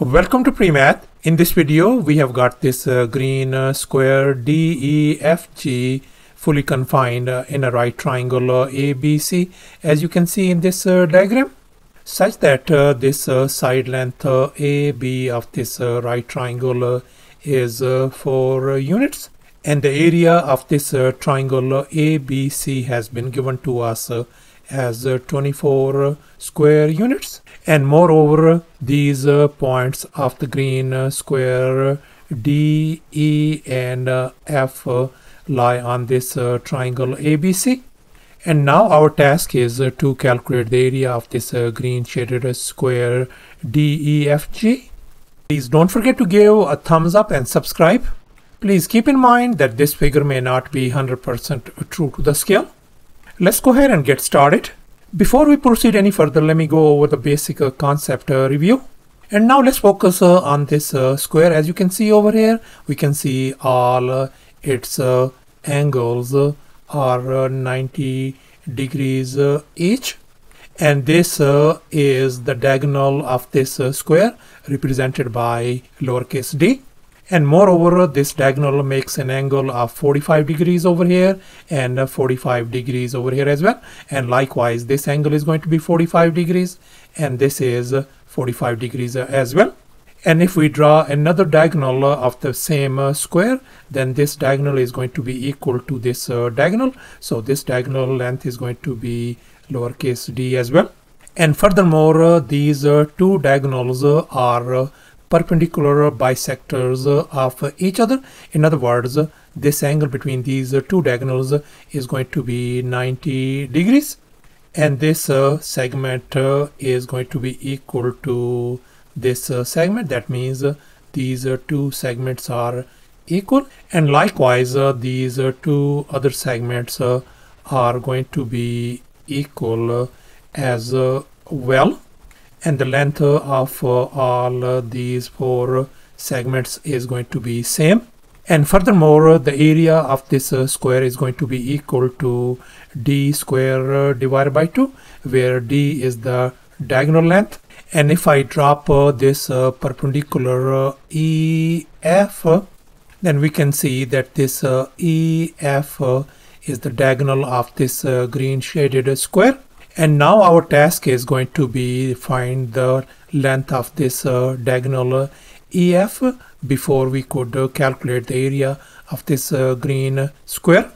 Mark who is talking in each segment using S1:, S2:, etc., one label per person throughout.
S1: Welcome to PreMath. In this video, we have got this uh, green uh, square DEFG fully confined uh, in a right triangle uh, ABC as you can see in this uh, diagram such that uh, this side length AB of this right triangle is 4 units and the area of this triangle ABC has been given to us as uh, 24 uh, square units and moreover uh, these uh, points of the green uh, square D, E and uh, F lie on this triangle ABC and now our task is to calculate the area of this green shaded square DEFG. Please don't forget to give a thumbs up and subscribe. Please keep in mind that this figure may not be 100% true to the scale. Let's go ahead and get started. Before we proceed any further, let me go over the basic uh, concept uh, review. And now let's focus uh, on this uh, square. As you can see over here, we can see all uh, its uh, angles are 90 degrees each. And this is the diagonal of this square represented by lowercase d and moreover this diagonal makes an angle of 45 degrees over here and 45 degrees over here as well. And likewise this angle is going to be 45 degrees and this is 45 degrees as well. And if we draw another diagonal of the same uh, square then this diagonal is going to be equal to this uh, diagonal. So this diagonal length is going to be lowercase d as well. And furthermore uh, these two diagonals are perpendicular bisectors of each other. In other words, this angle between these two diagonals is going to be 90 degrees and this uh, segment uh, is going to be equal to this uh, segment that means uh, these uh, two segments are equal and likewise uh, these two other segments are going to be equal as well and the length of uh, all these four segments is going to be same. And furthermore the area of this uh, square is going to be equal to d square uh, divided by 2 where d is the diagonal length. And if I drop this perpendicular EF then we can see that this EF is the diagonal of this green shaded square and now our task is going to be find the length of this uh, diagonal uh, EF before we could uh, calculate the area of this uh, green square.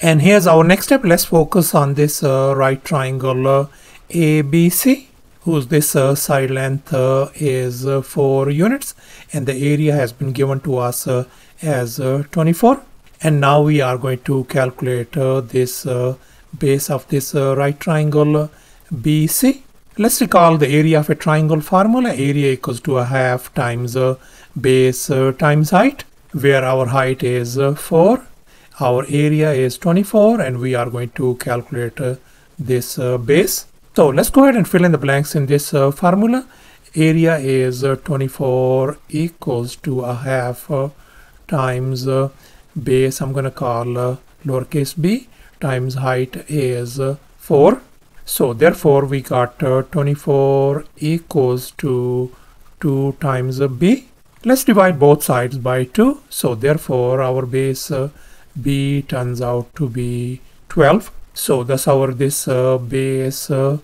S1: And here's our next step. Let's focus on this uh, right triangle uh, ABC whose this side length is 4 units and the area has been given to us as 24 and now we are going to calculate this base of this uh, right triangle uh, BC. Let's recall the area of a triangle formula. Area equals to a half times uh, base uh, times height, where our height is uh, 4. Our area is 24 and we are going to calculate uh, this base. So let's go ahead and fill in the blanks in this formula. Area is 24 equals to a half times base I'm going to call lowercase b times height is 4 so therefore we got uh, 24 equals to 2 times b. Let's divide both sides by 2 so therefore our base uh, b turns out to be 12 so thus our this uh, base uh,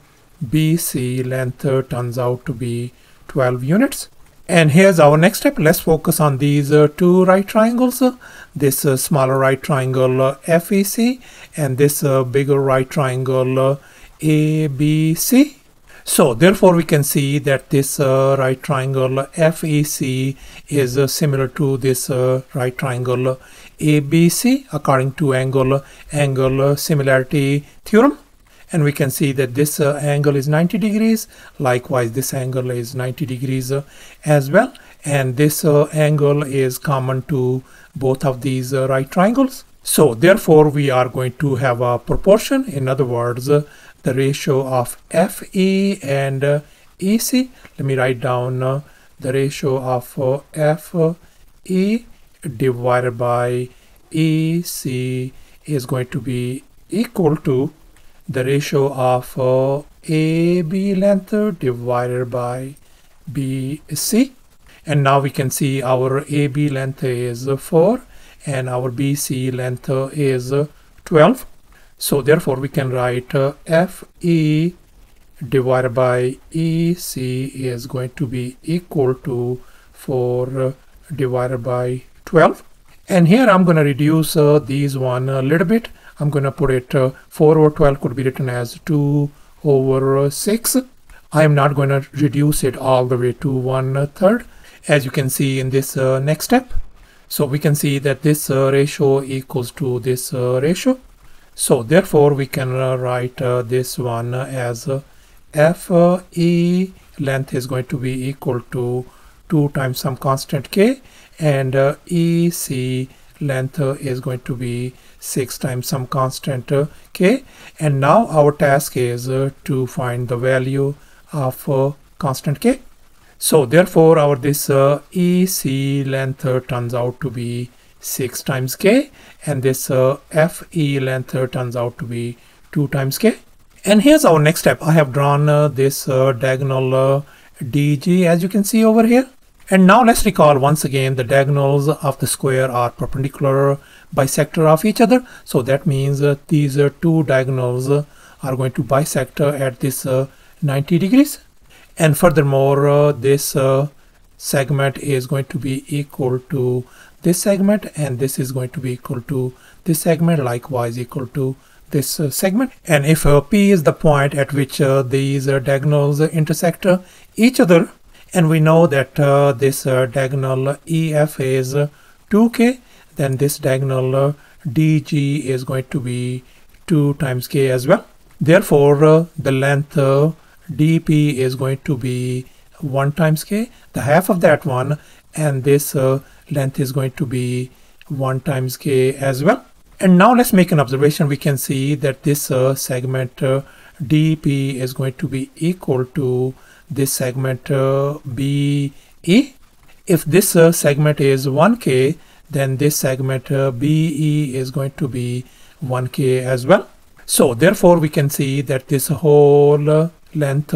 S1: bc length uh, turns out to be 12 units and here's our next step. Let's focus on these uh, two right triangles. Uh, this uh, smaller right triangle uh, FEC and this uh, bigger right triangle uh, ABC. So therefore we can see that this right triangle FEC is similar to this right triangle ABC according to angle angle similarity theorem and we can see that this uh, angle is 90 degrees. Likewise this angle is 90 degrees uh, as well. And this uh, angle is common to both of these uh, right triangles. So therefore we are going to have a proportion. In other words uh, the ratio of FE and uh, EC let me write down the ratio of FE divided by EC is going to be equal to the ratio of uh, AB length divided by BC. and now we can see our AB length is 4 and our BC length is 12 so therefore we can write uh, FE divided by EC is going to be equal to 4 uh, divided by 12 and here I'm going to reduce uh, these one a little bit I'm going to put it uh, 4 over 12 could be written as 2 over 6 I am not going to reduce it all the way to one third as you can see in this uh, next step. So we can see that this uh, ratio equals to this uh, ratio. So therefore we can write this one as FE length is going to be equal to 2 times some constant k and uh, EC length is going to be 6 times some constant k and now our task is uh, to find the value of uh, constant k so therefore our this uh, EC length turns out to be 6 times k and this FE length turns out to be 2 times k and here's our next step. I have drawn this diagonal DG as you can see over here. And now let's recall once again the diagonals of the square are perpendicular bisector of each other. So that means uh, these uh, two diagonals uh, are going to bisect at this 90 degrees. And furthermore, this segment is going to be equal to this segment and this is going to be equal to this segment likewise equal to this uh, segment and if uh, P is the point at which uh, these uh, diagonals intersect uh, each other and we know that uh, this uh, diagonal EF is 2k then this diagonal uh, DG is going to be 2 times k as well therefore uh, the length DP is going to be 1 times k the half of that one and this length is going to be 1 times k as well and now let's make an observation. We can see that this uh, segment uh, DP is going to be equal to this segment uh, BE. If this uh, segment is 1K, then this segment uh, BE is going to be 1K as well. So therefore we can see that this whole uh, length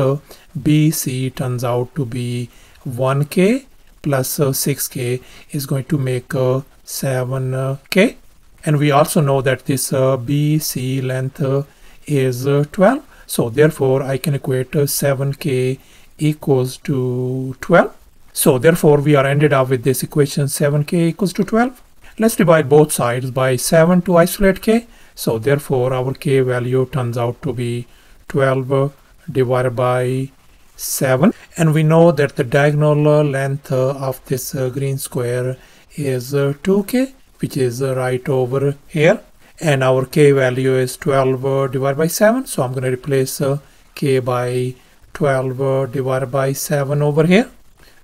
S1: BC turns out to be 1K plus 6K is going to make 7K and we also know that this uh, BC length uh, is uh, 12 so therefore I can equate uh, 7k equals to 12 so therefore we are ended up with this equation 7k equals to 12 let's divide both sides by 7 to isolate k. So therefore our k value turns out to be 12 uh, divided by 7 and we know that the diagonal length uh, of this green square is 2k which is uh, right over here and our k value is 12 uh, divided by 7 so I'm going to replace uh, k by 12 divided by 7 over here.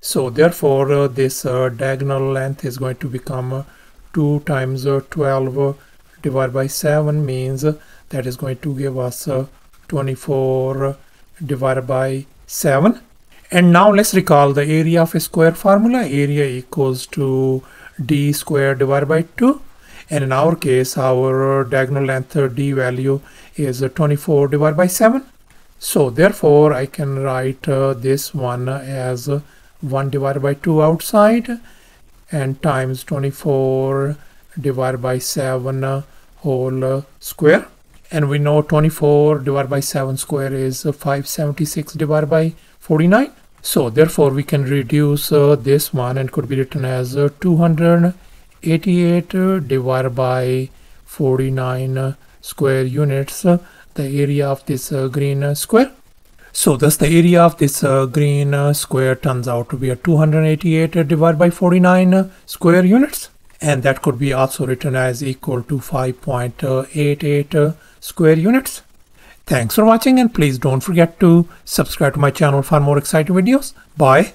S1: So therefore this diagonal length is going to become 2 times 12 divided by 7 means that is going to give us 24 divided by 7 and now let's recall the area of a square formula. Area equals to d squared divided by 2 and in our case our diagonal length uh, d value is uh, 24 divided by 7 so therefore I can write uh, this one as uh, 1 divided by 2 outside and times 24 divided by 7 whole square. And we know 24 divided by 7 square is 576 divided by 49 so therefore we can reduce uh, this one and could be written as uh, 200 88 divided by 49 square units the area of this uh, green square so thus the area of this uh, green square turns out to be a 288 divided by 49 square units and that could be also written as equal to 5.88 square units. Thanks for watching and please don't forget to subscribe to my channel for more exciting videos. Bye.